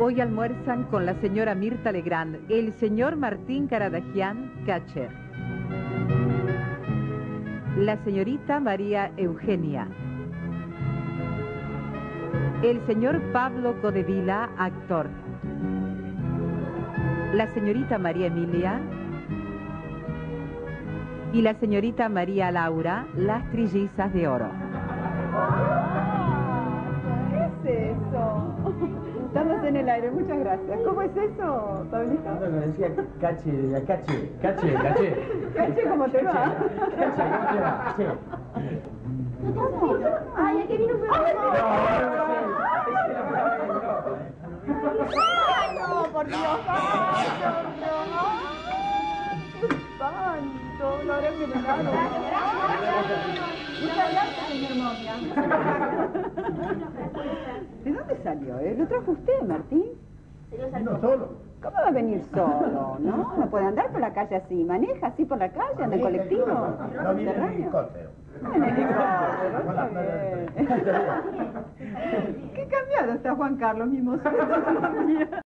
Hoy almuerzan con la señora Mirta Legrand, el señor Martín Caradagian Cacher, la señorita María Eugenia, el señor Pablo Codevila, actor, la señorita María Emilia. Y la señorita María Laura, las trillizas de oro. Aire, muchas gracias. ¿Cómo es eso, Pablito? No, me decía cache, cache, cache, cache. Cache, ¿cómo te va? Cache, ¿cómo te va? Sí. Ay, aquí vino un ¡Ay, no, por Dios! ¡Ay, santo! Lo habré envenenado. Muchas gracias, señor Momia. Eh? ¿Lo trajo usted, Martín? No solo. ¿Cómo va a venir solo, no? No puede andar por la calle así. ¿Maneja así por la calle? ¿Anda en colectivo? No viene en ¿Subterráneo? helicóptero. En helicóptero, está bien. Qué cambiado está Juan Carlos, mi mozo.